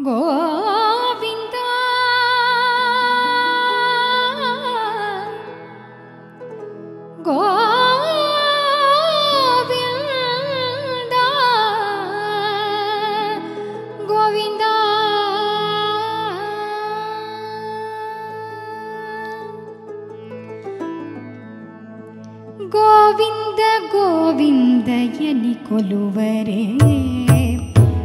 गोविन्द गोवि गोविन्द गोविन्द गोविन्दे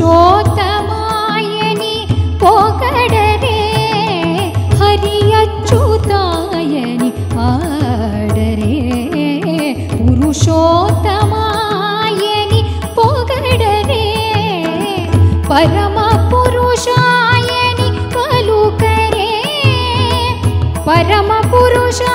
పురుషోత్తమాయని పొగడరే హరియచ్యుతాయని ఆడరే పురుషోత్తమాయని పొగడరే పరమ పురుషాయని కలుకరే పరమ పురుషా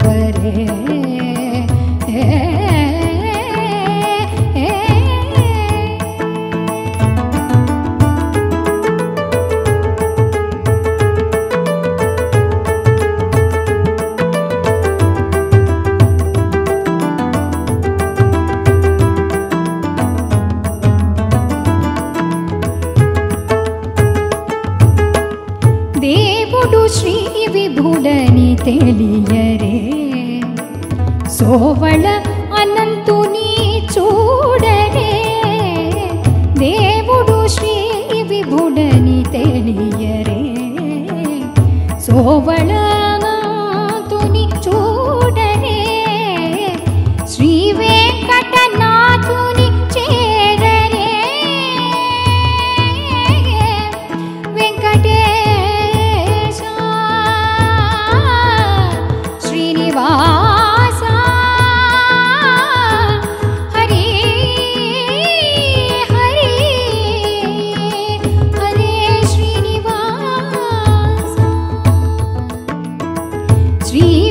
वरे हे हे ಶ್ರೀ ವಿಭುಡನಿ ತಿಳಿಯರೆ ಸೋವಳ ಅನಂತು ನೀ ಚೂಡರೆ ದೇವುಡು ಶ್ರೀ ವಿಭುಡನಿ ತಿಳಿಯರೆ ಸೋವಳ sweet.